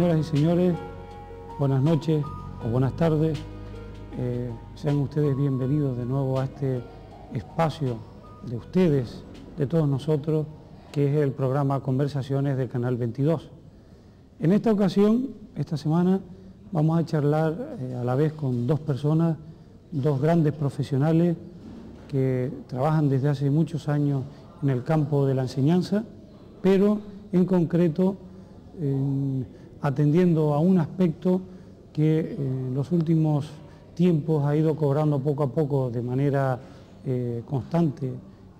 Señoras y señores, buenas noches o buenas tardes. Eh, sean ustedes bienvenidos de nuevo a este espacio de ustedes, de todos nosotros, que es el programa Conversaciones del Canal 22. En esta ocasión, esta semana, vamos a charlar eh, a la vez con dos personas, dos grandes profesionales que trabajan desde hace muchos años en el campo de la enseñanza, pero en concreto atendiendo a un aspecto que en los últimos tiempos ha ido cobrando poco a poco de manera eh, constante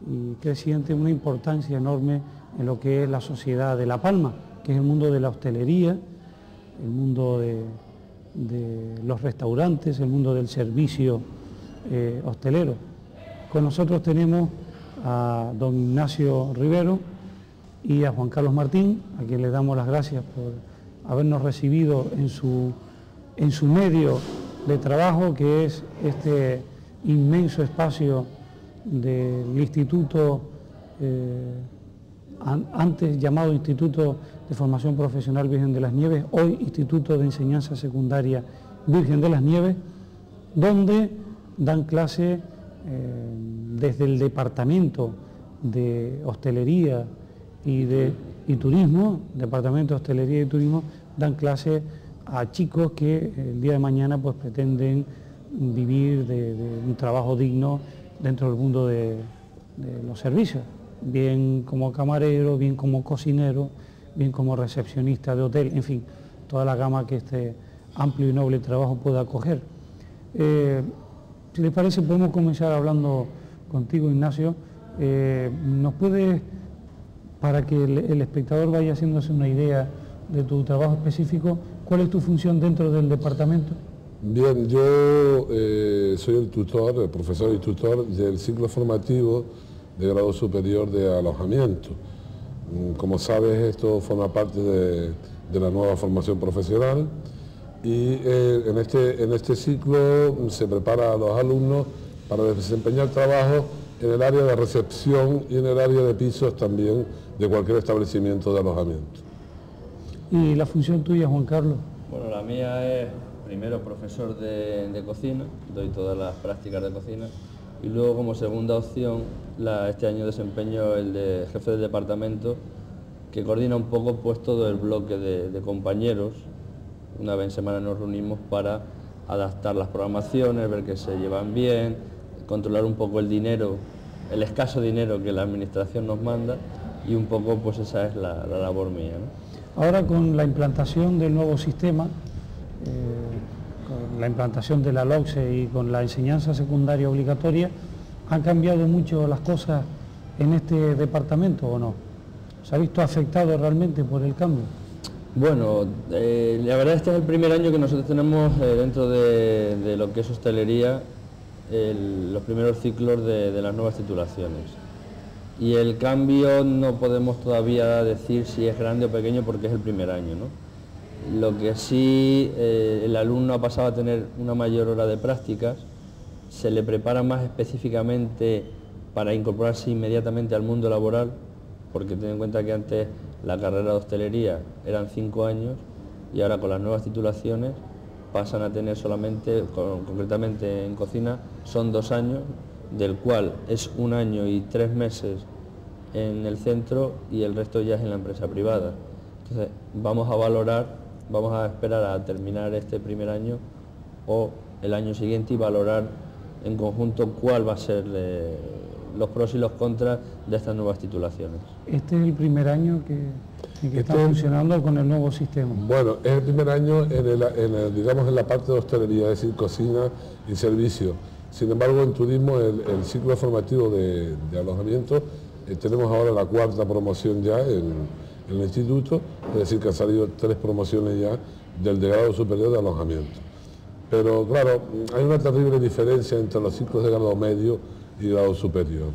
y creciente una importancia enorme en lo que es la sociedad de La Palma, que es el mundo de la hostelería, el mundo de, los restaurantes, el mundo del servicio eh, hostelero. Con nosotros tenemos a don Ignacio Rivero y a Juan Carlos Martín, a quien le damos las gracias por habernos recibido en su, en su medio de trabajo, que es este inmenso espacio del Instituto, eh, antes llamado Instituto de Formación Profesional Virgen de las Nieves, hoy Instituto de Enseñanza Secundaria Virgen de las Nieves, donde dan clase eh, desde el Departamento de Hostelería y, de, y Turismo, Departamento de Hostelería y Turismo, dan clase a chicos que el día de mañana pues pretenden vivir de, un trabajo digno dentro del mundo de, los servicios, bien como camarero, bien como cocinero, bien como recepcionista de hotel, en fin, toda la gama que este amplio y noble trabajo pueda acoger. Eh, si les parece, podemos comenzar hablando contigo, Ignacio. Eh, ¿Nos puedes, para que el espectador vaya haciéndose una idea de tu trabajo específico, ¿cuál es tu función dentro del departamento? Bien, yo eh, soy el tutor, el profesor y tutor del ciclo formativo de grado superior de alojamiento. Mm, como sabes, esto forma parte de, la nueva formación profesional y eh, en, este, en este ciclo se prepara a los alumnos para desempeñar trabajo en el área de recepción y en el área de pisos también de cualquier establecimiento de alojamiento. ¿Y la función tuya, Juan Carlos? Bueno, la mía es primero profesor de, cocina, doy todas las prácticas de cocina, y luego como segunda opción, este año desempeño el de jefe de departamento, que coordina un poco pues todo el bloque de, compañeros. Una vez en semana nos reunimos para adaptar las programaciones, ver que se llevan bien, controlar un poco el dinero, el escaso dinero que la administración nos manda y un poco pues esa es la, labor mía. Ahora con la implantación del nuevo sistema, eh, con la implantación de la LOCSE y con la enseñanza secundaria obligatoria, ¿han cambiado mucho las cosas en este departamento o no? ¿Se ha visto afectado realmente por el cambio? Bueno, eh, la verdad este es el primer año que nosotros tenemos eh, dentro de, lo que es hostelería los primeros ciclos de las nuevas titulaciones y el cambio no podemos todavía decir si es grande o pequeño porque es el primer año. Lo que sí eh, el alumno ha pasado a tener una mayor hora de prácticas, se le prepara más específicamente para incorporarse inmediatamente al mundo laboral, porque ten en cuenta que antes la carrera de hostelería eran cinco años y ahora con las nuevas titulaciones pasan a tener solamente, concretamente en cocina, son dos años del cual es un año y tres meses en el centro y el resto ya es en la empresa privada. Entonces vamos a valorar, vamos a esperar a terminar este primer año o el año siguiente y valorar en conjunto cuál va a ser eh, los pros y los contras de estas nuevas titulaciones. Este es el primer año que, está funcionando con el nuevo sistema. Bueno, es el primer año en, el, digamos en la parte de hostelería, es decir, cocina y servicio sin embargo, en turismo el, ciclo formativo de, alojamiento, eh, tenemos ahora la cuarta promoción ya en, el instituto, es decir, que han salido tres promociones ya del de grado superior de alojamiento. Pero claro, hay una terrible diferencia entre los ciclos de grado medio y grado superior.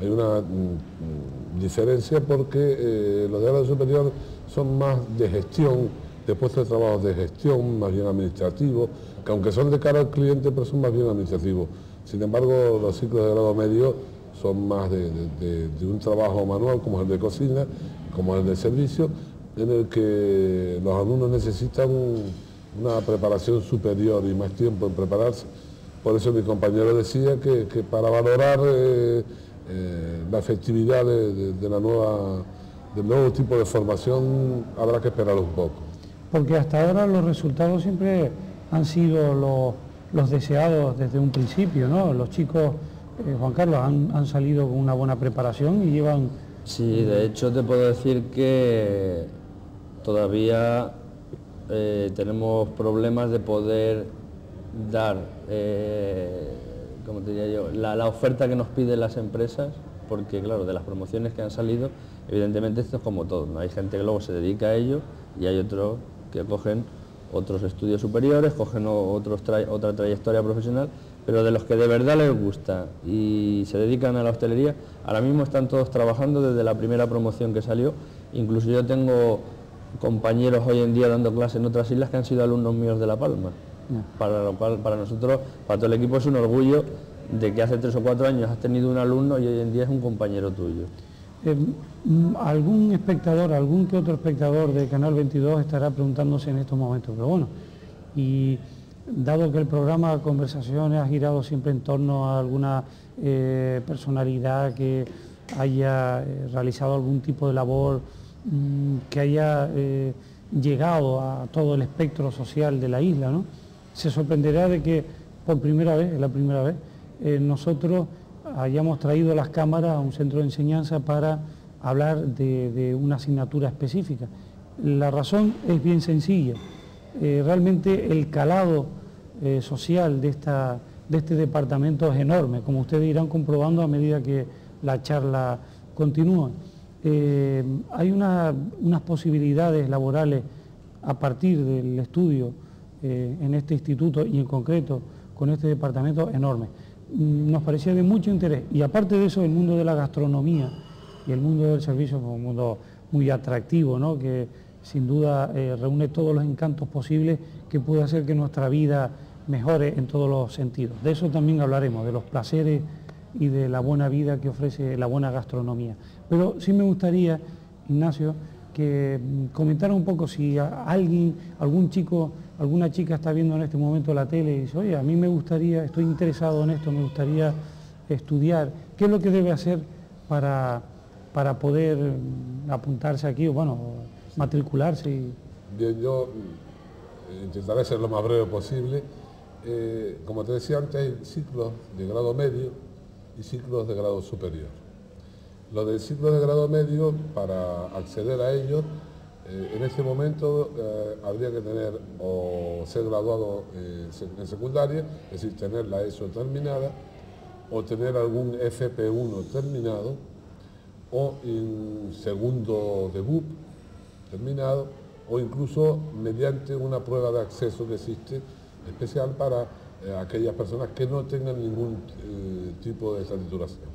Hay una mm, diferencia porque eh, los de grado superior son más de gestión, de puestos de trabajo de gestión, más bien administrativos, que aunque son de cara al cliente, pero son más bien administrativos. Sin embargo, los ciclos de grado medio son más de, un trabajo manual, como el de cocina, como el de servicio, en el que los alumnos necesitan una preparación superior y más tiempo en prepararse. Por eso mi compañero decía que, para valorar eh, eh, la efectividad de, la nueva, del nuevo tipo de formación habrá que esperar un poco. Porque hasta ahora los resultados siempre han sido los, deseados desde un principio, ¿no? Los chicos, eh, Juan Carlos, han, salido con una buena preparación y llevan... Sí, de hecho te puedo decir que todavía eh, tenemos problemas de poder dar, eh, como te diría yo, la, oferta que nos piden las empresas, porque claro, de las promociones que han salido, evidentemente esto es como todo, ¿no? hay gente que luego se dedica a ello y hay otros que cogen otros estudios superiores, cogen otros otra trayectoria profesional, pero de los que de verdad les gusta y se dedican a la hostelería, ahora mismo están todos trabajando desde la primera promoción que salió, incluso yo tengo compañeros hoy en día dando clases en otras islas que han sido alumnos míos de La Palma. Para lo cual, para nosotros, para todo el equipo es un orgullo de que hace tres o cuatro años has tenido un alumno y hoy en día es un compañero tuyo. Eh, mm, algún espectador, algún que otro espectador de Canal 22 estará preguntándose en estos momentos, pero bueno, y dado que el programa Conversaciones ha girado siempre en torno a alguna eh, personalidad que haya eh, realizado algún tipo de labor Mm, que haya eh, llegado a todo el espectro social de la isla, ¿no? Se sorprenderá de que por primera vez, es la primera vez, nosotros hayamos traído las cámaras a un centro de enseñanza para hablar de, una asignatura específica. La razón es bien sencilla. Eh, realmente el calado social de, esta, de este departamento es enorme, como ustedes irán comprobando a medida que la charla continúa. Eh, hay unas posibilidades laborales a partir del estudio eh, en este instituto y en concreto con este departamento enormes. Mm, nos parecía de mucho interés y aparte de eso el mundo de la gastronomía y el mundo del servicio es un mundo muy atractivo, ¿no? que sin duda eh, reúne todos los encantos posibles que puede hacer que nuestra vida mejore en todos los sentidos. De eso también hablaremos, de los placeres y de la buena vida que ofrece la buena gastronomía. Pero sí me gustaría, Ignacio, que mm, comentara un poco si alguien, algún chico, alguna chica está viendo en este momento la tele y dice, oye, a mí me gustaría, estoy interesado en esto, me gustaría estudiar, ¿qué es lo que debe hacer para, para poder mm, apuntarse aquí bueno, matricularse? Bien, yo mm, intentaré ser lo más breve posible. Eh, como te decía antes, hay ciclos de grado medio y ciclos de grado superior. Lo del ciclo de grado medio, para acceder a ellos, eh, en este momento eh, habría que tener o ser graduado eh, en secundaria, es decir, tener la ESO terminada, o tener algún FP1 terminado, o en segundo de BUP terminado, o incluso mediante una prueba de acceso que existe especial para aquellas personas que no tengan ningún tipo de esa titulación.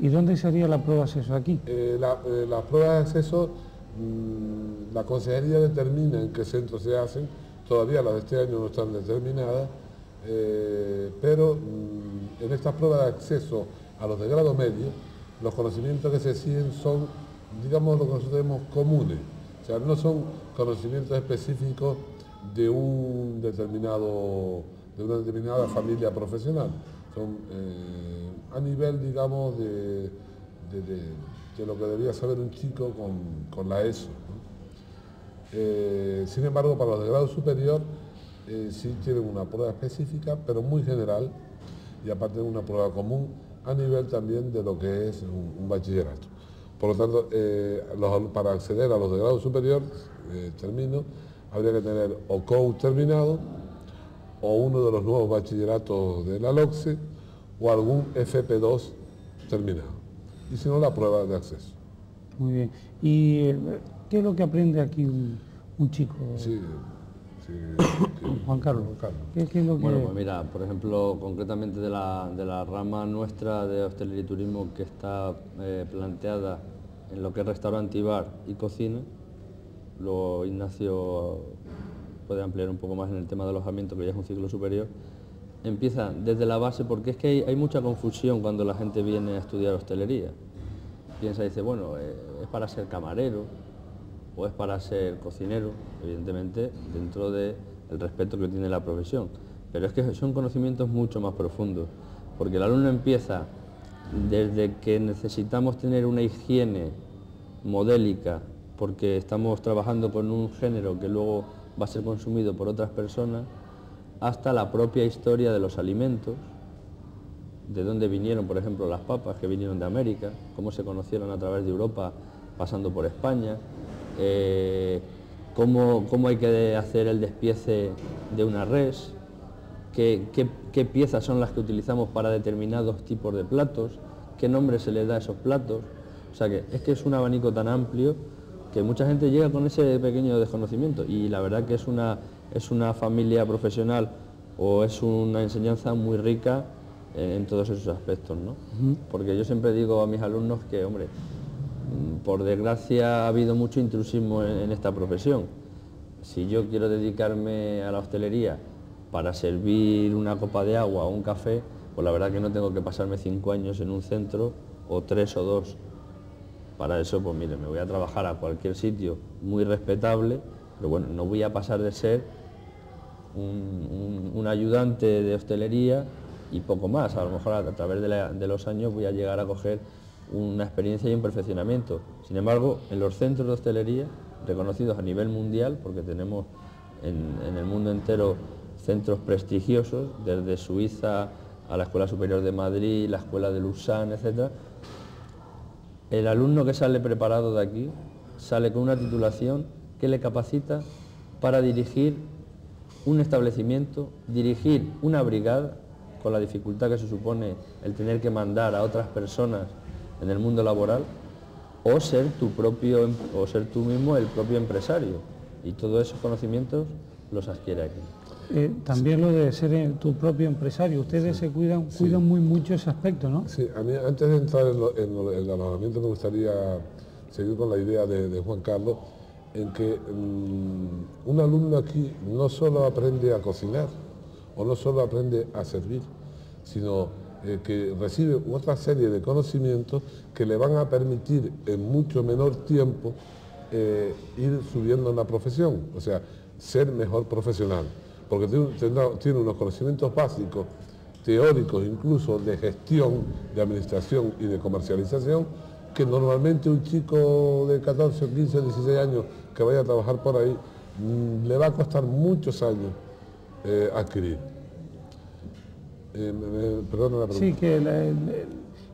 ¿Y dónde sería la prueba de acceso? ¿Aquí? Eh, la, eh, las pruebas de acceso, mm, la consejería determina en qué centro se hacen, todavía las de este año no están determinadas, eh, pero mm, en estas pruebas de acceso a los de grado medio, los conocimientos que se siguen son, digamos, lo que nosotros tenemos comunes, no son conocimientos específicos de un determinado, de una determinada familia profesional, son a nivel, digamos, de, lo que debería saber un chico con, la ESO. Eh, sin embargo, para los de grado superior eh, sí tienen una prueba específica, pero muy general, y aparte de una prueba común a nivel también de lo que es un, bachillerato. Por lo tanto, eh, para acceder a los de grado superior, termino, habría que tener o COU terminado, o uno de los nuevos bachilleratos de la LOCSE, o algún FP2 terminado. Y si no, la prueba de acceso. Muy bien. ¿Y eh, qué es lo que aprende aquí un, chico? Sí, Juan Carlos. Bueno, pues mira, por ejemplo, concretamente de la, rama nuestra de hostelería y turismo que está eh, planteada en lo que es restaurante y bar y cocina, luego Ignacio puede ampliar un poco más en el tema de alojamiento, que ya es un ciclo superior, empieza desde la base porque es que hay, mucha confusión cuando la gente viene a estudiar hostelería. Piensa y dice, bueno, eh, es para ser camarero, o es para ser cocinero, evidentemente, dentro del respeto que tiene la profesión. Pero es que son conocimientos mucho más profundos, porque el alumno empieza desde que necesitamos tener una higiene modélica, porque estamos trabajando con un género que luego va a ser consumido por otras personas, hasta la propia historia de los alimentos, de dónde vinieron, por ejemplo, las papas que vinieron de América, cómo se conocieron a través de Europa pasando por España, eh, cómo, hay que hacer el despiece de una res, qué, qué, piezas son las que utilizamos para determinados tipos de platos, qué nombre se le da a esos platos. O sea que es que es un abanico tan amplio que mucha gente llega con ese pequeño desconocimiento y la verdad que es una, es una familia profesional o es una enseñanza muy rica en, todos esos aspectos, ¿no? Porque yo siempre digo a mis alumnos que, hombre, por desgracia ha habido mucho intrusismo en, esta profesión. Si yo quiero dedicarme a la hostelería para servir una copa de agua o un café, pues la verdad que no tengo que pasarme cinco años en un centro o tres o dos. Para eso, pues mire, me voy a trabajar a cualquier sitio muy respetable, pero bueno, no voy a pasar de ser un ayudante de hostelería y poco más. A lo mejor a, través de, los años voy a llegar a coger una experiencia y un perfeccionamiento. Sin embargo, en los centros de hostelería, reconocidos a nivel mundial, porque tenemos en, el mundo entero centros prestigiosos, desde Suiza a la Escuela Superior de Madrid, la Escuela de Lausanne, etc., el alumno que sale preparado de aquí sale con una titulación que le capacita para dirigir un establecimiento, dirigir una brigada con la dificultad que se supone el tener que mandar a otras personas en el mundo laboral, o ser tu propio em, o ser tú mismo el propio empresario. Y todos esos conocimientos los adquiere aquí. Eh, también lo de ser eh, tu propio empresario, ustedes se cuidan, cuidan muy mucho ese aspecto, ¿no? Sí, a mí antes de entrar en, el alojamiento me gustaría seguir con la idea de, Juan Carlos, en que mm, un alumno aquí no solo aprende a cocinar, o no solo aprende a servir, sino eh, que recibe otra serie de conocimientos que le van a permitir en mucho menor tiempo eh, ir subiendo en la profesión, o sea, ser mejor profesional, porque tiene, unos conocimientos básicos, teóricos incluso de gestión, de administración y de comercialización, que normalmente un chico de 14, 15, 16 años que vaya a trabajar por ahí, mm, le va a costar muchos años eh, adquirir. Eh, sí, que,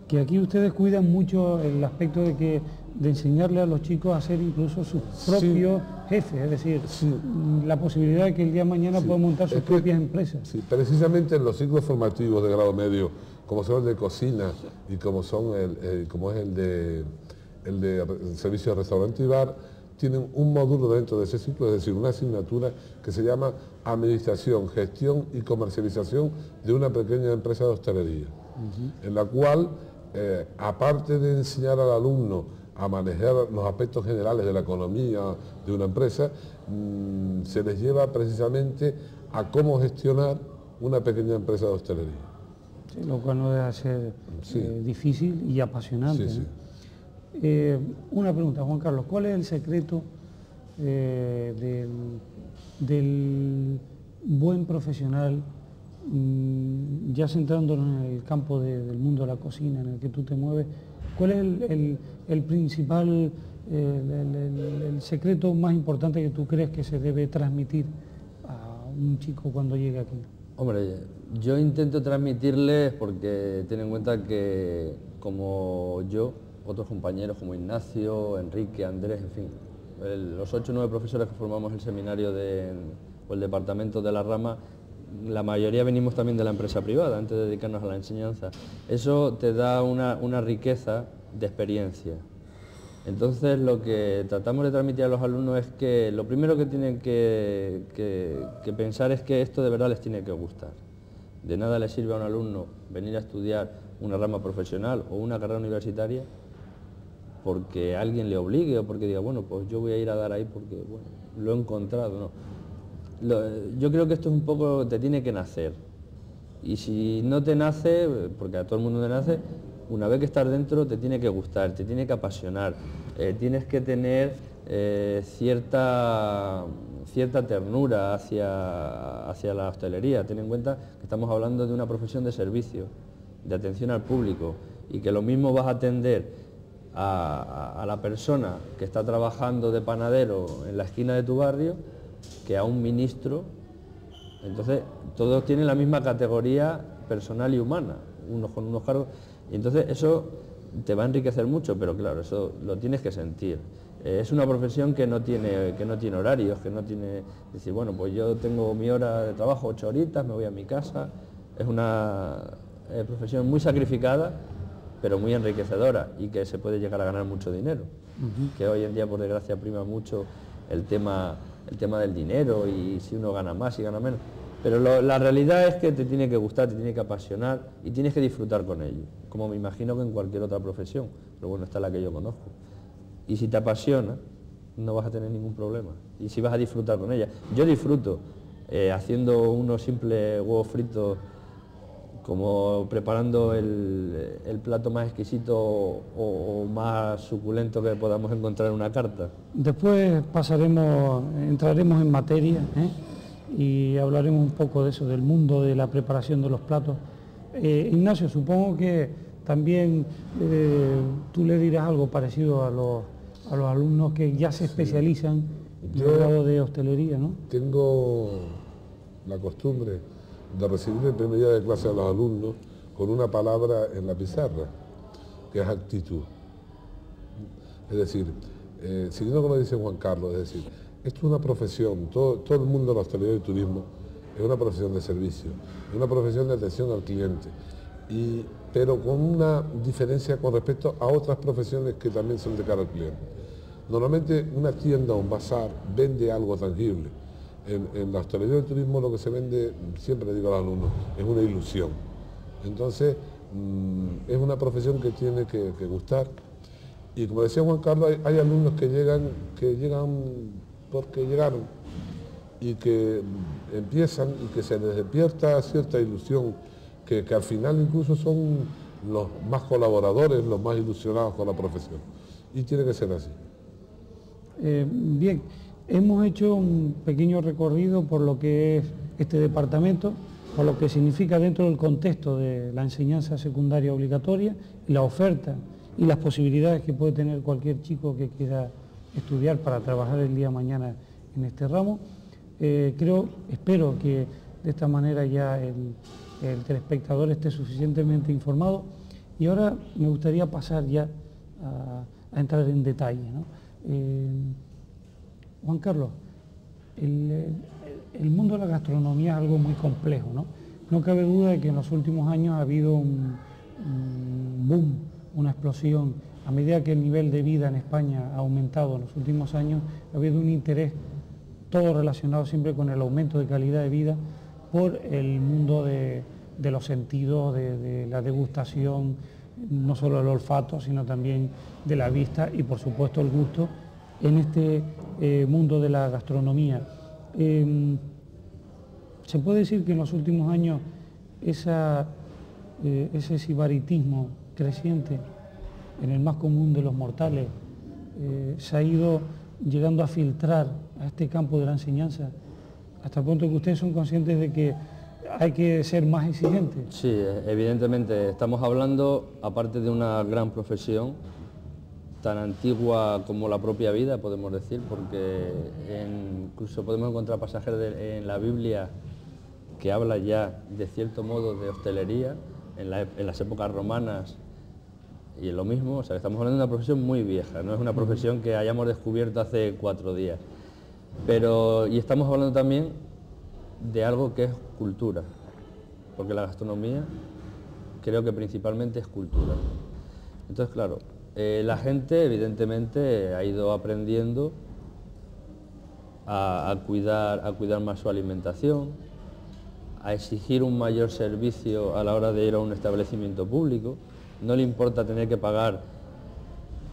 que aquí ustedes cuidan mucho el aspecto de que de enseñarle a los chicos a ser incluso sus propios jefes, es decir, la posibilidad de que el día de mañana puedan montar sus propias empresas. Sí, precisamente en los ciclos formativos de grado medio, como son el de cocina y como son el, como es el de el de servicio de restaurante y bar, tienen un módulo dentro de ese ciclo, es decir, una asignatura que se llama Administración, Gestión y Comercialización de una pequeña empresa de hostelería, en la cual, eh, aparte de enseñar al alumno a manejar los aspectos generales de la economía de una empresa, mm, se les lleva precisamente a cómo gestionar una pequeña empresa de hostelería. lo cual no debe ser eh, difícil y apasionante. Eh, una pregunta, Juan Carlos, ¿cuál es el secreto eh, del, buen profesional, mm, ya centrándonos en el campo del mundo de la cocina en el que tú te mueves? ¿Cuál es el, principal, el, secreto más importante que tú crees que se debe transmitir a un chico cuando llegue aquí? Hombre, yo intento transmitirles porque ten en cuenta que como yo, otros compañeros como Ignacio, Enrique, Andrés, en fin, los ocho o nueve profesores que formamos el seminario de, o el departamento de la rama, la mayoría venimos también de la empresa privada antes de dedicarnos a la enseñanza. Eso te da una, riqueza de experiencia. Entonces lo que tratamos de transmitir a los alumnos es que lo primero que tienen que, que, pensar es que esto de verdad les tiene que gustar. De nada les sirve a un alumno venir a estudiar una rama profesional o una carrera universitaria porque alguien le obligue o porque diga, bueno, pues yo voy a ir a dar ahí porque bueno, lo he encontrado. yo creo que esto es un poco, te tiene que nacer. Y si no te nace, porque a todo el mundo te nace, una vez que estás dentro te tiene que gustar, te tiene que apasionar, eh, tienes que tener eh, cierta, cierta ternura hacia, hacia la hostelería. Ten en cuenta que estamos hablando de una profesión de servicio, de atención al público, y que lo mismo vas a atender a, la persona que está trabajando de panadero en la esquina de tu barrio que a un ministro. Entonces, todos tienen la misma categoría personal y humana, unos con unos cargos. Y entonces eso te va a enriquecer mucho, pero claro, eso lo tienes que sentir. Eh, es una profesión que no tiene, que no tiene horarios, que no tiene decir, bueno, pues yo tengo mi hora de trabajo, ocho horitas, me voy a mi casa. Es una eh, profesión muy sacrificada, pero muy enriquecedora y que se puede llegar a ganar mucho dinero. Que hoy en día, por desgracia, prima mucho el tema, el tema del dinero y si uno gana más y gana menos. Pero la realidad es que te tiene que gustar, te tiene que apasionar y tienes que disfrutar con ello, como me imagino que en cualquier otra profesión, pero bueno, esta es la que yo conozco. Y si te apasiona, no vas a tener ningún problema. Y si vas a disfrutar con ella. Yo disfruto eh, haciendo unos simples huevos fritos como preparando el, plato más exquisito o, más suculento que podamos encontrar en una carta. Después pasaremos, entraremos en materia ¿eh? y hablaremos un poco de eso, del mundo de la preparación de los platos. Eh, Ignacio, supongo que también eh, tú le dirás algo parecido a los, a los alumnos que ya se especializan en el grado de hostelería, ¿no? Tengo la costumbre de recibir el primer día de clase a los alumnos con una palabra en la pizarra, que es actitud. Es decir, eh, siguiendo que dice Juan Carlos, es decir, esto es una profesión, todo, todo el mundo de la hostelería y turismo es una profesión de servicio, es una profesión de atención al cliente, y, pero con una diferencia con respecto a otras profesiones que también son de cara al cliente. Normalmente una tienda o un bazar vende algo tangible, en, la hostelería del turismo lo que se vende, siempre digo a los alumnos, es una ilusión. Entonces, mm, es una profesión que tiene que, gustar. Y como decía Juan Carlos, hay, alumnos que llegan, que llegan porque llegaron y que empiezan y que se les despierta cierta ilusión, que, al final incluso son los más colaboradores, los más ilusionados con la profesión. Y tiene que ser así. Eh, bien. Hemos hecho un pequeño recorrido por lo que es este departamento, por lo que significa dentro del contexto de la enseñanza secundaria obligatoria la oferta y las posibilidades que puede tener cualquier chico que quiera estudiar para trabajar el día de mañana en este ramo. Eh, creo, espero que de esta manera ya el, telespectador esté suficientemente informado y ahora me gustaría pasar ya a, entrar en detalle. Eh, Juan Carlos, el, mundo de la gastronomía es algo muy complejo, ¿no? No cabe duda de que en los últimos años ha habido un, boom, una explosión. A medida que el nivel de vida en España ha aumentado en los últimos años, ha habido un interés, todo relacionado siempre con el aumento de calidad de vida, por el mundo de, los sentidos, de, de, la degustación, no solo el olfato, sino también de la vista y por supuesto el gusto en este eh, mundo de la gastronomía. Em, se puede decir que en los últimos años eh, ese sibaritismo creciente en el más común de los mortales eh, se ha ido llegando a filtrar a este campo de la enseñanza, hasta el punto que ustedes son conscientes de que hay que ser más exigentes. Sí, evidentemente, estamos hablando, aparte de una gran profesión, tan antigua como la propia vida, podemos decir, porque incluso podemos encontrar pasajes en la Biblia que habla ya de cierto modo de hostelería en, las épocas romanas y en lo mismo, o sea, estamos hablando de una profesión muy vieja, no es una profesión que hayamos descubierto hace cuatro días. Pero, y estamos hablando también de algo que es cultura, porque la gastronomía creo que principalmente es cultura. Entonces, claro, eh, la gente evidentemente ha ido aprendiendo a, cuidar, a cuidar más su alimentación, a exigir un mayor servicio a la hora de ir a un establecimiento público. No le importa tener que pagar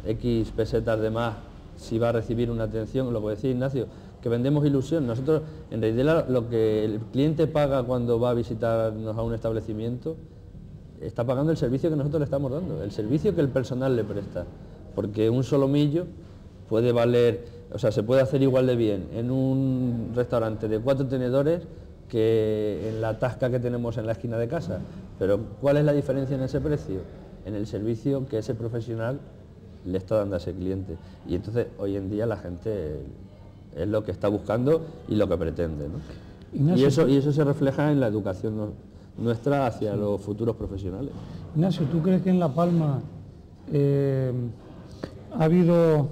X pesetas de más si va a recibir una atención, lo puede decir Ignacio, que vendemos ilusión. Nosotros, en realidad, lo que el cliente paga cuando va a visitarnos a un establecimiento está pagando el servicio que nosotros le estamos dando, el servicio que el personal le presta. Porque un solomillo puede valer o sea, se puede hacer igual de bien en un restaurante de cuatro tenedores que en la tasca que tenemos en la esquina de casa. Pero ¿cuál es la diferencia en ese precio? En el servicio que ese profesional le está dando a ese cliente. Y entonces hoy en día la gente es lo que está buscando y lo que pretende. y, eso, y eso se refleja en la educación nuestra hacia los futuros profesionales. Ignacio, ¿tú crees que en La Palma eh, ha habido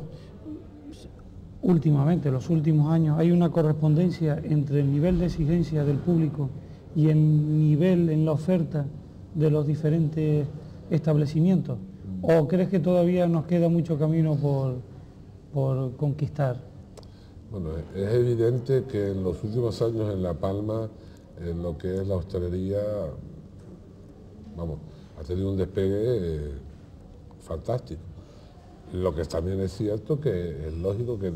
últimamente, los últimos años, hay una correspondencia entre el nivel de exigencia del público y el nivel en la oferta de los diferentes establecimientos? ¿O crees que todavía nos queda mucho camino por, por conquistar? Bueno, es evidente que en los últimos años en La Palma, en lo que es la hostelería, vamos, ha tenido un despegue eh, fantástico. Lo que también es cierto que es lógico que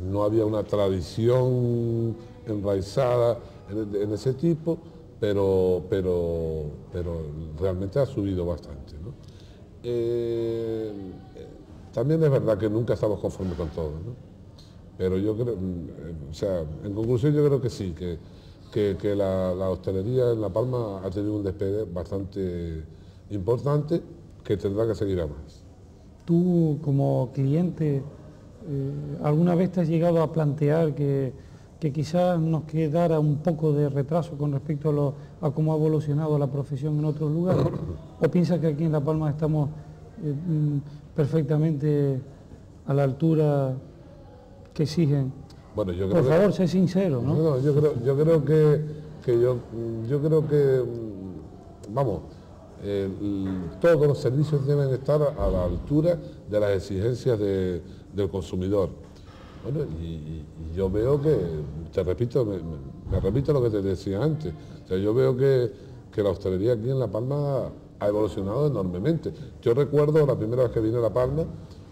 no había una tradición enraizada en, ese tipo, pero, pero, pero realmente ha subido bastante. Eh, también es verdad que nunca estamos conformes con todo, pero yo creo, mm, o sea, en conclusión yo creo que sí, que, que, la, hostelería en La Palma ha tenido un despegue bastante importante que tendrá que seguir a más. Tú como cliente, eh, ¿alguna vez te has llegado a plantear que, quizás nos quedara un poco de retraso con respecto a, cómo ha evolucionado la profesión en otros lugares? ¿O piensas que aquí en La Palma estamos eh, mm, perfectamente a la altura que exigen? Bueno, yo creo Por favor, sé sincero, ¿no? yo, creo, yo creo que, yo, yo creo que, mm, vamos, todos los servicios deben estar a la altura de las exigencias del consumidor. Bueno, y, yo veo que, te repito, me, repito lo que te decía antes, yo veo que, la hostelería aquí en La Palma ha evolucionado enormemente. Yo recuerdo la primera vez que vine a La Palma,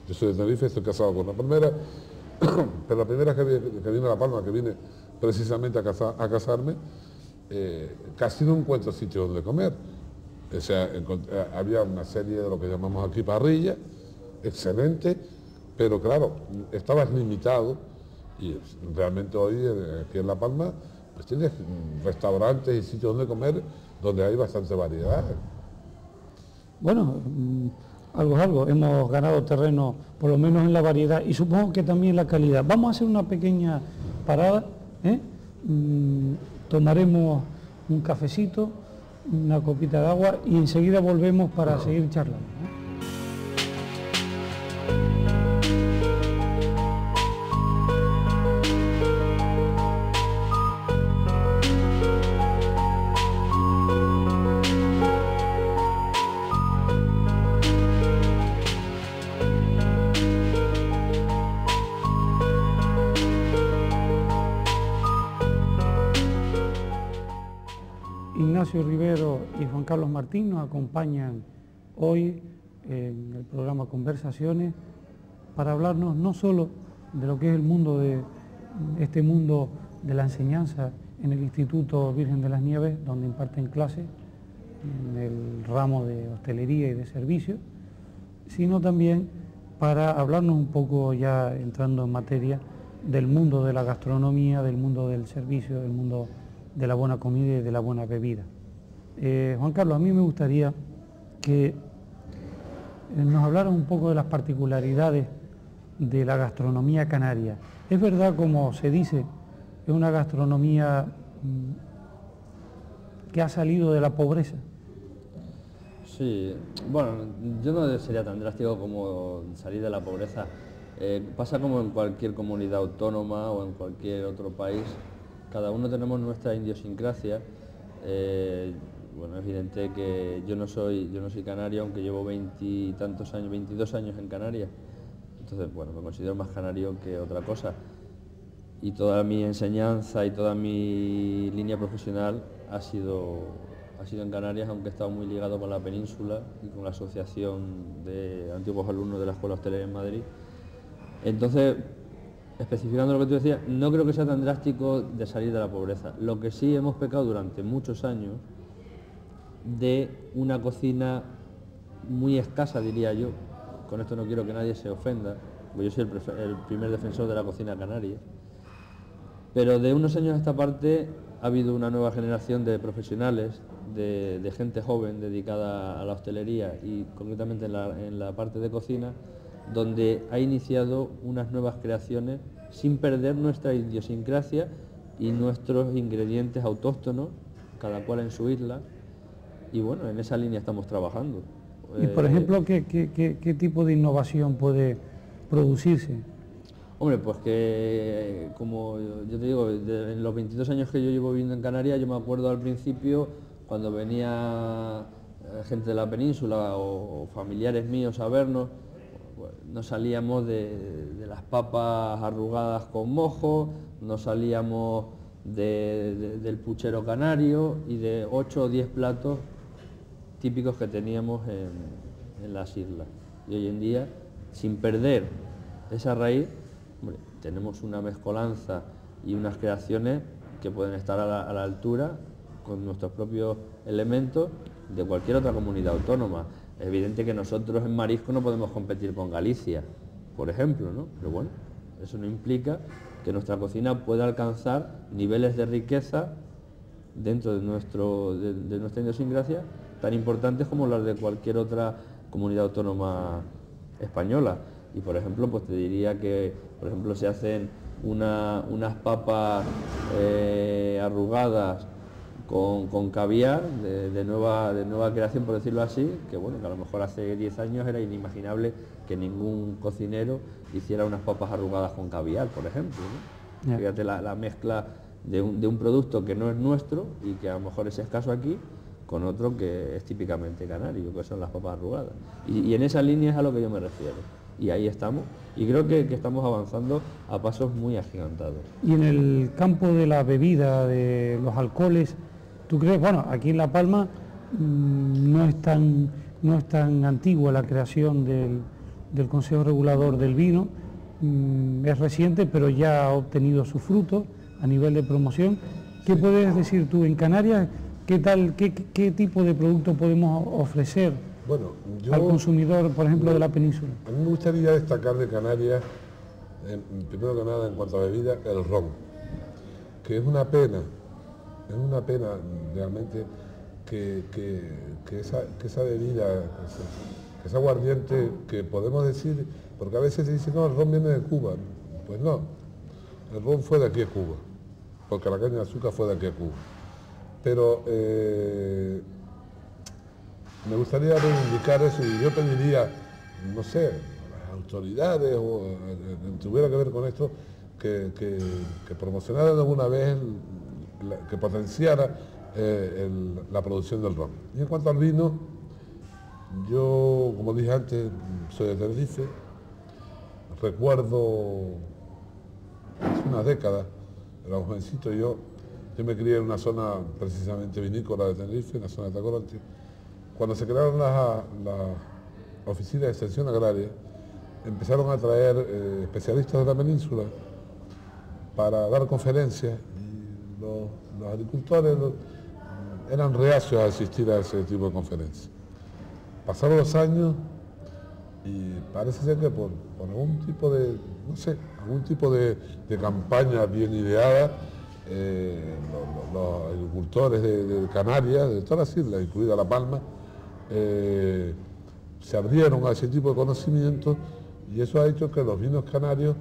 yo soy de Tenerife, estoy casado con una palmera, pero la primera vez que, vine a La Palma, que vine precisamente a, casarme, eh, casi no encuentro sitio donde comer o sea, eh, había una serie de lo que llamamos aquí parrilla, excelente, pero claro, estabas limitado y realmente hoy eh, aquí en La Palma pues tienes restaurantes y sitios donde comer donde hay bastante variedad. Bueno, mm, algo es algo, hemos ganado terreno por lo menos en la variedad y supongo que también en la calidad. Vamos a hacer una pequeña parada, ¿eh? mm, tomaremos un cafecito una copita de agua y enseguida volvemos para seguir charlando. Ignacio Rivero y Juan Carlos Martín nos acompañan hoy en el programa Conversaciones para hablarnos no solo de lo que es el mundo de este mundo de la enseñanza en el Instituto Virgen de las Nieves, donde imparten clases en el ramo de hostelería y de servicios, sino también para hablarnos un poco ya entrando en materia del mundo de la gastronomía, del mundo del servicio, del mundo de la buena comida y de la buena bebida. Eh, Juan Carlos, a mí me gustaría que eh, nos hablaran un poco de las particularidades de la gastronomía canaria. Es verdad, como se dice, es una gastronomía mm, que ha salido de la pobreza. Sí, bueno, yo no sería tan drástico como salir de la pobreza. Eh, pasa como en cualquier comunidad autónoma o en cualquier otro país cada uno tenemos nuestra idiosincrasia. Bueno, es evidente que yo no soy, yo no soy canario, aunque llevo veintitantos años, 22 años en Canarias. Entonces, bueno, me considero más canario que otra cosa. Y toda mi enseñanza y toda mi línea profesional ha sido, ha sido en Canarias, aunque he estado muy ligado con la península y con la asociación de antiguos alumnos de la Escuela Hostelera en Madrid. Entonces, especificando lo que tú decías, no creo que sea tan drástico de salir de la pobreza. Lo que sí hemos pecado durante muchos años de una cocina muy escasa, diría yo, con esto no quiero que nadie se ofenda, porque yo soy el, primer defensor de la cocina canaria. Pero de unos años a esta parte ha habido una nueva generación de profesionales, de, gente joven dedicada a la hostelería y concretamente en la parte de cocina, donde ha iniciado unas nuevas creaciones sin perder nuestra idiosincrasia y nuestros ingredientes autóctonos, cada cual en su isla. Y bueno, en esa línea estamos trabajando. Y por eh, ejemplo, ¿qué, tipo de innovación puede producirse? Hombre, pues que, como yo te digo, en los 22 años que yo llevo viviendo en Canarias, yo me acuerdo al principio, cuando venía eh, gente de la península o familiares míos a vernos, no salíamos de, las papas arrugadas con mojo, no salíamos del puchero canario y de 8 o 10 platos típicos que teníamos en, las islas. Y hoy en día, sin perder esa raíz, tenemos una mezcolanza y unas creaciones que pueden estar a la altura con nuestros propios elementos de cualquier otra comunidad autónoma. Es evidente que nosotros en marisco no podemos competir con Galicia, por ejemplo, ¿no? Pero bueno, eso no implica que nuestra cocina pueda alcanzar niveles de riqueza dentro de, nuestro, de, nuestra idiosincrasia tan importantes como las de cualquier otra comunidad autónoma española. Y por ejemplo, pues te diría que, por ejemplo, se hacen unas papas eh, arrugadas con, caviar de, nueva, de nueva creación, por decirlo así, que bueno, que a lo mejor hace 10 años era inimaginable que ningún cocinero hiciera unas papas arrugadas con caviar, por ejemplo. Fíjate la, mezcla de un, producto que no es nuestro y que a lo mejor es escaso aquí, con otro que es típicamente canario, que son las papas arrugadas. Y, en esa línea es a lo que yo me refiero. Y ahí estamos. Y creo que, que, estamos avanzando a pasos muy agigantados. Y en el campo de la bebida, de los alcoholes, ¿Tú crees? Bueno, aquí en La Palma mm, no, es tan, no es tan antigua la creación del, Consejo Regulador del Vino, mm, es reciente, pero ya ha obtenido su fruto a nivel de promoción. ¿Qué puedes decir tú en Canarias? ¿Qué, tal, qué, tipo de producto podemos ofrecer bueno, al consumidor, por ejemplo, de la península? A mí me gustaría destacar de Canarias, primero que nada en cuanto a bebida, el ron, que es una pena es una pena realmente que, esa, que esa bebida, que esa aguardiente que podemos decir, porque a veces se dice, no, el ron viene de Cuba. Pues no, el ron fue de aquí a Cuba, porque la caña de azúcar fue de aquí a Cuba. Pero eh, me gustaría reivindicar eso y yo pediría, no sé, las autoridades o eh, tuviera que ver con esto, que, que, que promocionaran alguna vez que potenciara eh, la producción del ron. Y en cuanto al vino, yo, como dije antes, soy de Tenerife, recuerdo hace una década, era un jovencito yo, yo me crié en una zona precisamente vinícola de Tenerife, en la zona de Tacoronte, cuando se crearon las, oficinas de extensión agraria, empezaron a traer eh, especialistas de la península para dar conferencias los, agricultores eran reacios a asistir a ese tipo de conferencias. Pasaron los años y parece ser que por, algún tipo de, no sé, algún tipo de, campaña bien ideada, eh, los, agricultores de, Canarias, de todas las islas, incluida La Palma, eh, se abrieron a ese tipo de conocimientos y eso ha hecho que los vinos canarios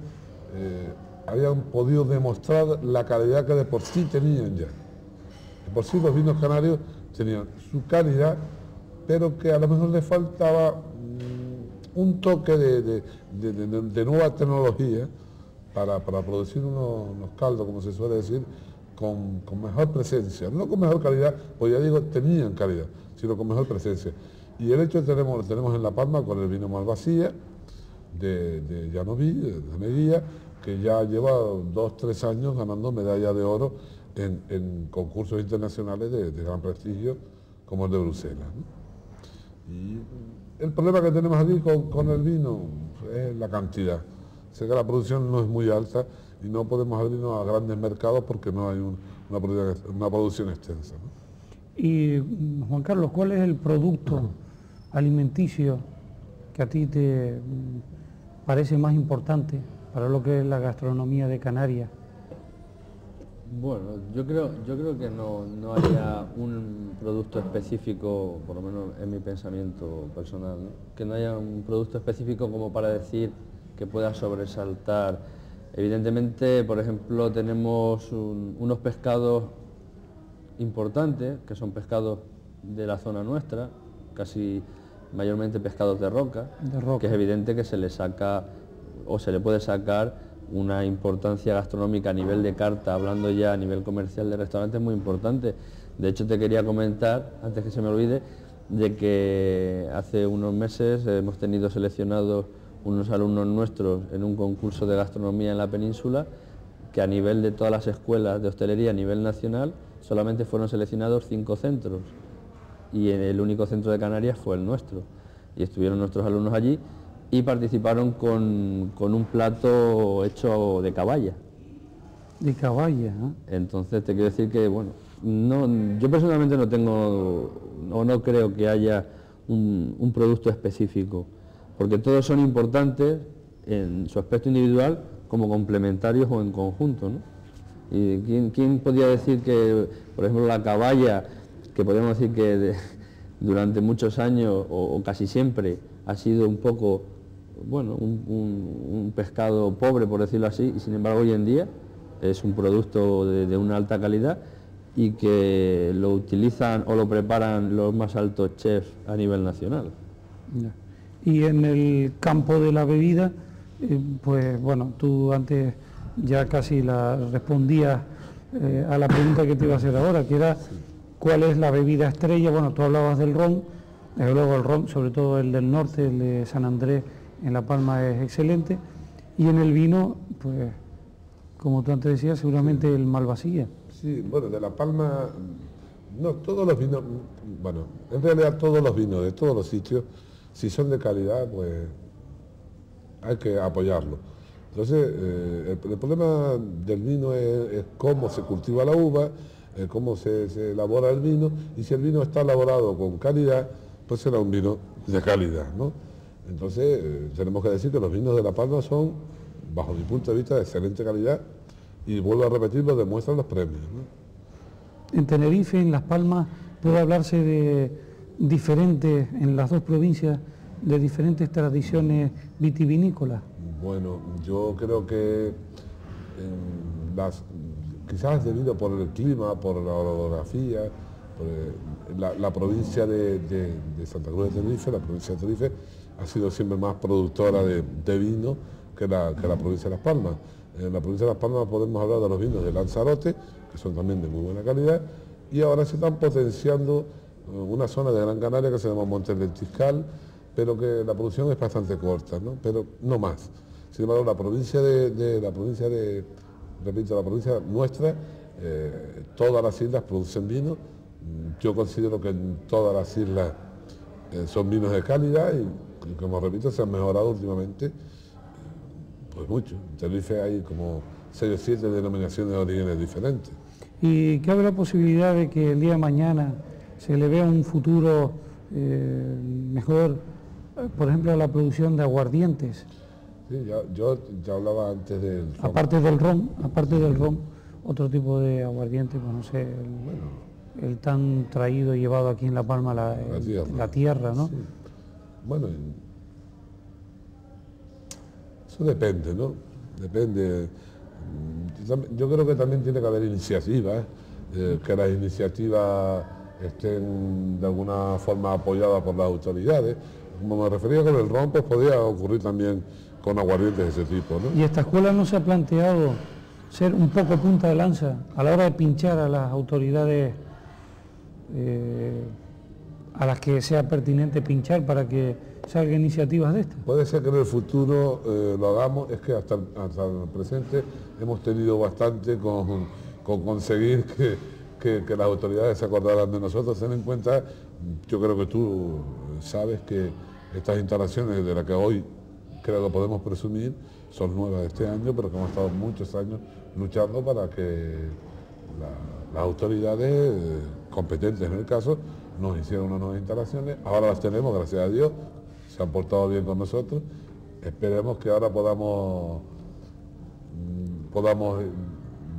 eh, habían podido demostrar la calidad que de por sí tenían ya. De por sí los vinos canarios tenían su calidad, pero que a lo mejor les faltaba mm, un toque de, nueva tecnología para, producir unos, caldos, como se suele decir, con, mejor presencia. No con mejor calidad, pues ya digo, tenían calidad, sino con mejor presencia. Y el hecho tenemos, lo tenemos en La Palma con el vino Malvasía, de, de Llanoví, de Meguía, que ya lleva dos, tres años ganando medalla de oro en, concursos internacionales de, gran prestigio como el de Bruselas. Y el problema que tenemos aquí con, el vino es la cantidad. Sé que la producción no es muy alta y no podemos abrirnos a grandes mercados porque no hay una, producción, extensa. Y Juan Carlos, ¿cuál es el producto alimenticio que a ti te parece más importante para lo que es la gastronomía de Canarias? Bueno, yo creo, yo creo que no, no haya un producto específico, por lo menos en mi pensamiento personal, que no haya un producto específico como para decir que pueda sobresaltar. Evidentemente, por ejemplo, tenemos unos pescados importantes, que son pescados de la zona nuestra, casi mayormente pescados de roca, De roca. que es evidente que se le saca o se le puede sacar una importancia gastronómica a nivel de carta, hablando ya a nivel comercial de restaurantes muy importante. De hecho, te quería comentar, antes que se me olvide, de que hace unos meses hemos tenido seleccionados unos alumnos nuestros en un concurso de gastronomía en la península, que a nivel de todas las escuelas de hostelería a nivel nacional solamente fueron seleccionados cinco centros y en el único centro de Canarias fue el nuestro. Y estuvieron nuestros alumnos allí y participaron con, con un plato hecho de caballa. De caballa, ¿eh? Entonces te quiero decir que, bueno, no, yo personalmente no tengo o no creo que haya un, un producto específico, porque todos son importantes en su aspecto individual como complementarios o en conjunto. ¿no? ¿Y quién, quién podría decir que, por ejemplo, la caballa, que podemos decir que durante muchos años o, casi siempre ha sido un poco, bueno, un, pescado pobre, por decirlo así, y sin embargo hoy en día es un producto de, una alta calidad y que lo utilizan o lo preparan los más altos chefs a nivel nacional. Y en el campo de la bebida, eh, pues bueno, tú antes ya casi la respondías eh, a la pregunta que te iba a hacer ahora, que era cuál es la bebida estrella. Bueno, tú hablabas del ron, desde luego el ron, sobre todo el del norte, el de San Andrés en La Palma es excelente. Y en el vino, pues como tú antes decías, seguramente el Malvasía. Sí, bueno, de La Palma, no, todos los vinos, bueno, en realidad todos los vinos de todos los sitios, si son de calidad, pues hay que apoyarlo. Entonces, eh, el, problema del vino es, cómo se cultiva la uva, cómo se, elabora el vino, y si el vino está elaborado con calidad, pues será un vino de calidad, ¿no? Entonces, eh, tenemos que decir que los vinos de La Palma son, bajo mi punto de vista, de excelente calidad, y vuelvo a repetir, lo demuestran los premios. En Tenerife, en Las Palmas, puede hablarse de diferentes, en las dos provincias, de diferentes tradiciones vitivinícolas. Bueno, yo creo que las, quizás debido por el clima, por la orografía, la, provincia de, Santa Cruz de Tenerife, la provincia de Tenerife, ha sido siempre más productora de, de vino que la, que la provincia de Las Palmas. En la provincia de Las Palmas podemos hablar de los vinos de Lanzarote, que son también de muy buena calidad, y ahora se están potenciando una zona de Gran Canaria que se llama Montes del Tiscal, pero que la producción es bastante corta, ¿no? pero no más. Sin embargo, la provincia de, la provincia de, repito, la provincia nuestra, eh, todas las islas producen vino. Yo considero que en todas las islas eh, son vinos de calidad y, como repito, se han mejorado últimamente, pues mucho. En Tenerife hay como 6 o 7 denominaciones de orígenes diferentes. ¿Y cabe la posibilidad de que el día mañana se le vea un futuro eh, mejor, por ejemplo, a la producción de aguardientes? Sí, ya- yo ya hablaba antes del ron. Aparte del ron, aparte del ron, otro tipo de aguardiente, pues no sé, el, el tan traído y llevado aquí en La Palma, la, La el- tierra. la tierra, ¿no? Sí. Bueno, eso depende, ¿no? Depende. Mm, yo Yo creo que también tiene que haber iniciativas, eh, que las iniciativas estén de alguna forma apoyadas por las autoridades. Como me refería con el ron, pues podría ocurrir también con aguardientes de ese tipo, ¿no? Y esta escuela no se ha planteado ser un poco punta de lanza a la hora de pinchar a las autoridades eh, a las que sea pertinente pinchar para que salgan iniciativas de estas. Puede ser que en el futuro eh, lo hagamos, es que hasta, el- hasta el presente hemos tenido bastante con, con conseguir que, que- las autoridades se acordaran de nosotros. Ten en cuenta, yo creo que tú sabes que estas instalaciones de las que hoy creo que podemos presumir son nuevas de este año, pero que hemos estado muchos años luchando para que la- las autoridades eh, competentes en el caso nos hicieron unas nuevas instalaciones. Ahora las tenemos, gracias a Dios, se han portado bien con nosotros esperemos que ahora podamos, mm, podamos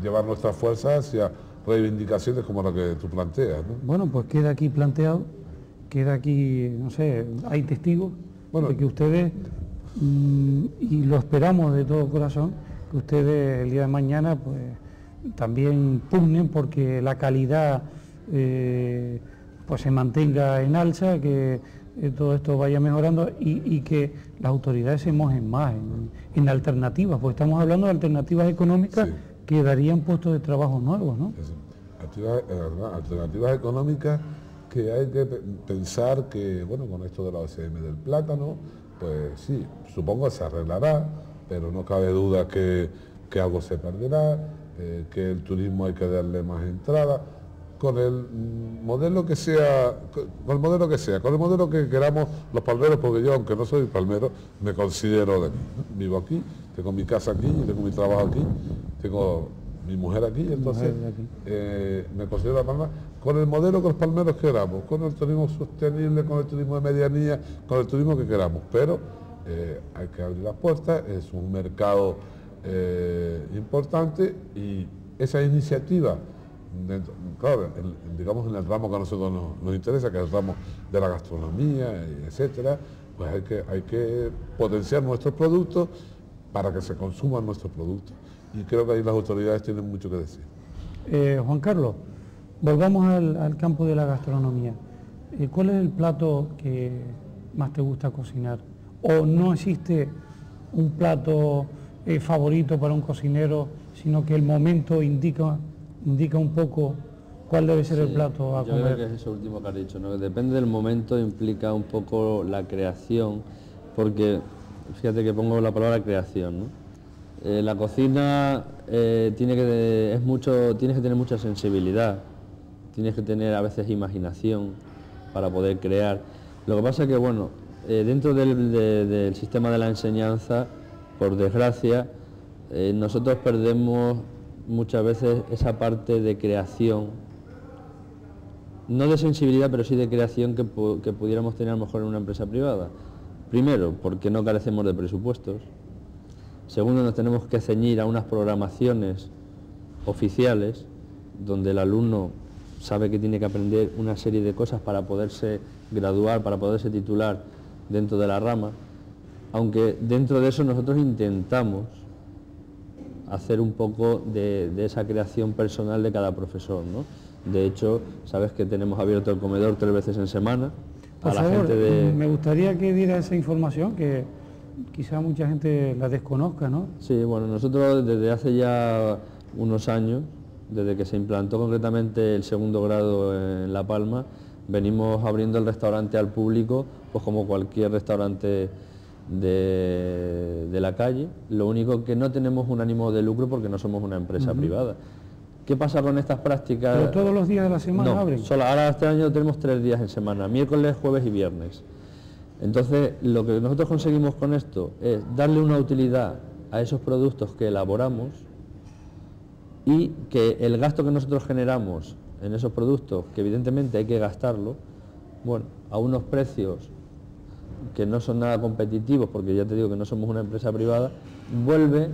llevar nuestras fuerzas hacia reivindicaciones como la que tú planteas. Bueno, pues queda aquí planteado, queda aquí, no sé, hay testigos de que ustedes, mm, y lo esperamos de todo corazón, que ustedes el día de mañana pues también pugnen porque la calidad eh, pues se mantenga en alza, que eh, todo esto vaya mejorando y, que las autoridades se mojen más en, alternativas, porque estamos hablando de alternativas económicas que darían puestos de trabajo nuevos, ¿no? Alternativas económicas que hay que pensar que, bueno, con esto de la OCM del plátano, pues sí, supongo se arreglará, pero no cabe duda que, algo se perderá, eh, que el turismo hay que darle más entrada, con el modelo que sea, con el modelo que sea, con el modelo que queramos los palmeros, porque yo, aunque no soy palmero, me considero de aquí. Vivo aquí, tengo mi casa aquí, tengo mi trabajo aquí, tengo mi mujer aquí, entonces eh, me considero la palma. Con el modelo que los palmeros queramos, con el turismo sostenible, con el turismo de medianía, con el turismo que queramos, pero eh, hay que abrir las puertas, es un mercado eh, importante y esa iniciativa, claro, digamos en el ramo que a nosotros nos, interesa, que es el ramo de la gastronomía, etcétera, pues hay que, hay que potenciar nuestros productos para que se consuman nuestros productos y creo que ahí las autoridades tienen mucho que decir. Eh, Juan Carlos, volvamos al, campo de la gastronomía. Eh, ¿Cuál es el plato que más te gusta cocinar? ¿O no existe un plato eh, favorito para un cocinero, sino que el momento indica, indica un poco cuál debe ser el plato a yo Creo que es eso último que has dicho, ¿no? depende del momento, implica un poco la creación, porque fíjate que pongo la palabra creación, ¿no? Eh, la cocina eh, tiene que es mucho, tienes que tener mucha sensibilidad, tienes que tener a veces imaginación para poder crear. Lo que pasa es que bueno, eh, dentro del, sistema de la enseñanza, por desgracia, nosotros perdemos muchas veces esa parte de creación, no de sensibilidad, pero sí de creación que, que pudiéramos tener a lo mejor en una empresa privada. Primero, porque no carecemos de presupuestos Segundo, nos tenemos que ceñir a unas programaciones oficiales donde el alumno sabe que tiene que aprender una serie de cosas para poderse graduar, para poderse titular dentro de la rama, aunque dentro de eso nosotros intentamos hacer un poco de, esa creación personal de cada profesor. De hecho, sabes que tenemos abierto el comedor tres veces en semana. a la gente de... me gustaría que diera esa información, que quizá mucha gente la desconozca, ¿no? Sí, bueno, nosotros desde hace ya unos años, desde que se implantó concretamente el segundo grado en La Palma, venimos abriendo el restaurante al público, pues como cualquier restaurante de, la calle. Lo único que no tenemos un ánimo de lucro porque no somos una empresa privada. ¿Qué pasa con estas prácticas? ¿Pero todos los días de la semana abren? Solo, ahora este año tenemos tres días en semana, miércoles, jueves y viernes. Entonces, lo que nosotros conseguimos con esto es darle una utilidad a esos productos que elaboramos y que el gasto que nosotros generamos en esos productos, que evidentemente hay que gastarlo, bueno, a unos precios que no son nada competitivos, porque ya te digo que no somos una empresa privada, vuelve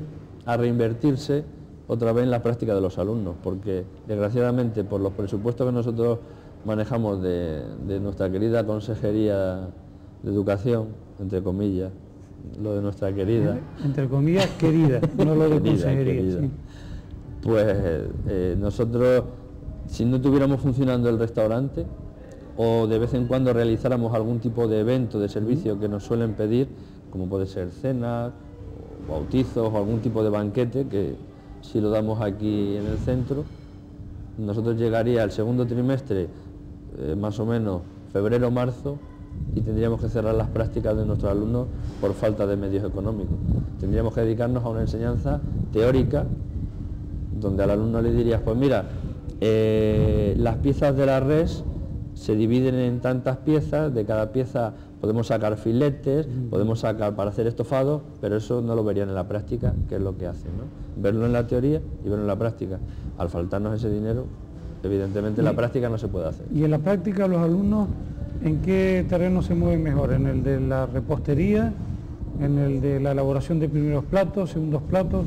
a reinvertirse otra vez en la práctica de los alumnos, porque desgraciadamente por los presupuestos que nosotros manejamos de, de nuestra querida consejería de educación, entre comillas, lo de nuestra querida. Entre comillas, querida, no lo de consejería. Pues eh, nosotros, si no tuviéramos funcionando el restaurante, o de vez en cuando realizáramos algún tipo de evento, de servicio que nos suelen pedir, como puede ser cenas, bautizos o algún tipo de banquete, que si lo damos aquí en el centro, nosotros llegaría al segundo trimestre, eh, más o menos febrero marzo, y tendríamos que cerrar las prácticas de nuestros alumnos por falta de medios económicos. Tendríamos que dedicarnos a una enseñanza teórica donde al alumno le dirías, pues mira, eh, las piezas de la res se dividen en tantas piezas, de cada pieza podemos sacar filetes, podemos sacar para hacer estofados, pero eso no lo verían en la práctica, que es lo que hacen, ¿no? Verlo en la teoría y verlo en la práctica. Al faltarnos ese dinero, evidentemente en la práctica no se puede hacer. Y en la práctica los alumnos ¿En qué terreno se mueven mejor? ¿En el de la repostería en el de la elaboración de primeros platos, segundos platos.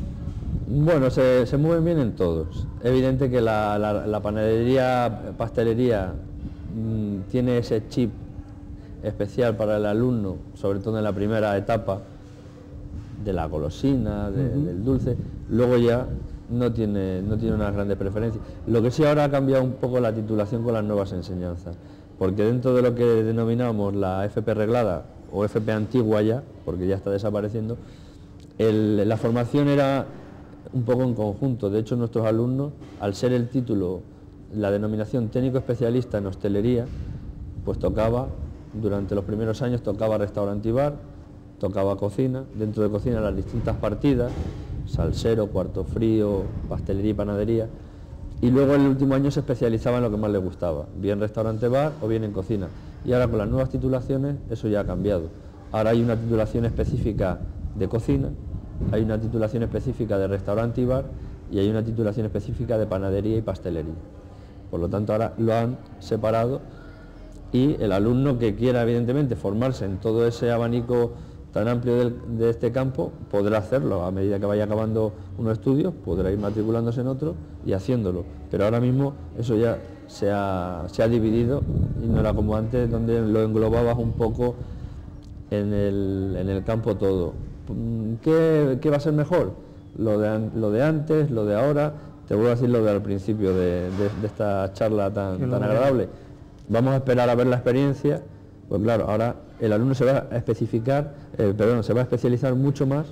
Bueno, se, mueven bien en todos. Evidente que la, panadería, pastelería mm, tiene ese chip especial para el alumno, sobre todo en la primera etapa, de la golosina, del dulce. Luego ya no tiene, no tiene una grande preferencia. Lo que sí ahora ha cambiado un poco la titulación con las nuevas enseñanzas, porque dentro de lo que denominamos la FP reglada o FP antigua ya, porque ya está desapareciendo, la formación era un poco en conjunto. De hecho, nuestros alumnos, al ser el título, la denominación técnico especialista en hostelería, pues tocaba, durante los primeros años tocaba restaurante y bar, tocaba cocina, dentro de cocina las distintas partidas, salsero, cuarto frío, pastelería y panadería, y luego el último año se especializaba en lo que más le gustaba, bien restaurante bar o bien en cocina. Y ahora con las nuevas titulaciones eso ya ha cambiado. Ahora hay una titulación específica de cocina, hay una titulación específica de restaurante y bar y hay una titulación específica de panadería y pastelería. Por lo tanto ahora lo han separado y el alumno que quiera evidentemente formarse en todo ese abanico tan amplio de este campo podrá hacerlo. A medida que vaya acabando unos estudios, podrá ir matriculándose en otro y haciéndolo. Pero ahora mismo eso ya se ha, dividido y no era como antes, donde lo englobabas un poco en el, campo todo. ¿Qué, va a ser mejor? Lo de, lo de antes, lo de ahora, te voy a decir lo de al principio de, esta charla tan, tan agradable. Vamos a esperar a ver la experiencia, pues claro, ahora el alumno se va a especificar, eh, perdón, se va a especializar mucho más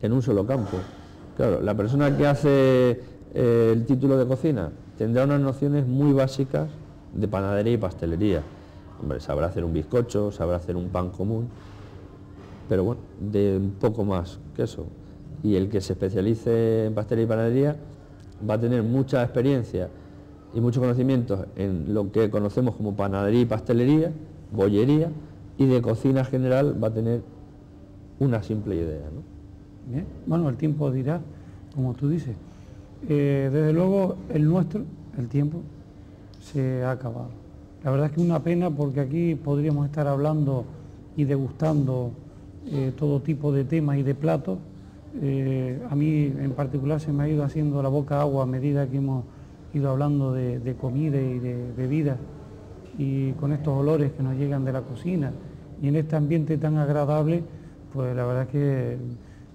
en un solo campo. Claro, la persona que hace eh, el título de cocina tendrá unas nociones muy básicas de panadería y pastelería. Hombre, sabrá hacer un bizcocho, sabrá hacer un pan común, pero bueno, de un poco más que eso. Y el que se especialice en pastelería y panadería va a tener mucha experiencia y muchos conocimientos en lo que conocemos como panadería y pastelería, bollería, y de cocina general va a tener una simple idea. Bien. Bueno, el tiempo dirá, como tú dices. Eh, desde luego, el nuestro, el tiempo, se ha acabado. La verdad es que una pena porque aquí podríamos estar hablando y degustando eh, todo tipo de temas y de platos. Eh, a mí en particular se me ha ido haciendo la boca agua a medida que hemos ido hablando de, de comida y de bebidas y con estos olores que nos llegan de la cocina y en este ambiente tan agradable, pues la verdad es que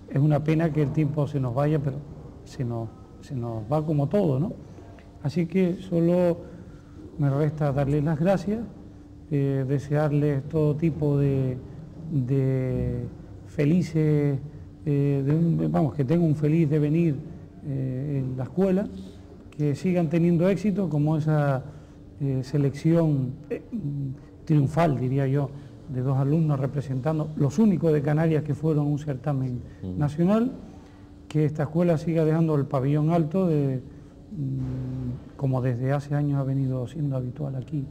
es una pena que el tiempo se nos vaya, pero se nos, se nos va como todo, ¿no? Así que solo me resta darles las gracias, eh, desearles todo tipo de, felices, eh, vamos, que tengan un feliz devenir eh, en la escuela, que sigan teniendo éxito como esa eh, selección triunfal, diría yo, de dos alumnos representando, los únicos de Canarias que fueron un certamen mm. nacional, que esta escuela siga dejando el pabellón alto, de, mm, como desde hace años ha venido siendo habitual aquí,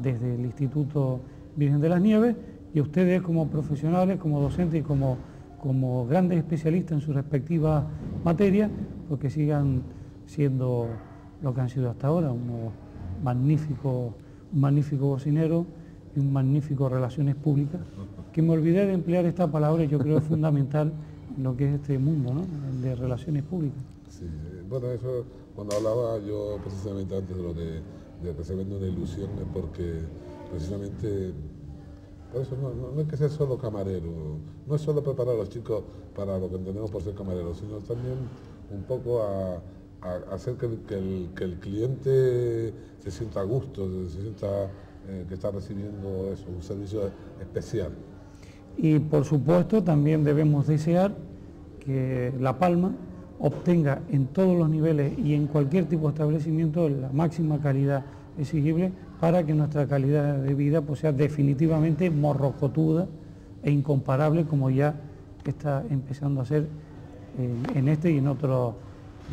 desde el Instituto Virgen de las Nieves, y ustedes como profesionales, como docentes y como, como grandes especialistas en sus respectivas materias, pues que sigan siendo lo que han sido hasta ahora, unos magnífico, un magnífico bocinero y un magnífico relaciones públicas, que me olvidé de emplear esta palabra y yo creo es fundamental en lo que es este mundo, ¿no? el de relaciones públicas. Sí, bueno, eso cuando hablaba yo precisamente antes de lo de, de reservando una ilusión, porque precisamente por eso no, no, no, que ser solo camarero, no es solo preparar a los chicos para lo que entendemos por ser camareros, sino también un poco a, hacer que el, cliente se sienta a gusto, se sienta eh, que está recibiendo eso, un servicio especial. Y por supuesto también debemos desear que La Palma obtenga en todos los niveles y en cualquier tipo de establecimiento la máxima calidad exigible para que nuestra calidad de vida pues, sea definitivamente morrocotuda e incomparable como ya está empezando a ser en este y en otros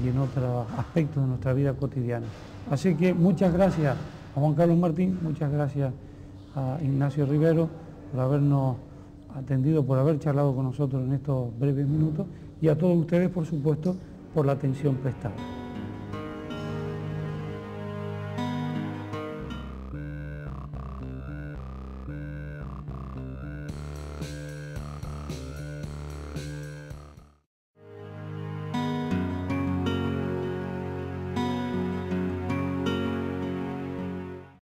y en otros aspectos de nuestra vida cotidiana. Así que muchas gracias a Juan Carlos Martín, muchas gracias a Ignacio Rivero por habernos atendido, por haber charlado con nosotros en estos breves minutos y a todos ustedes, por supuesto, por la atención prestada.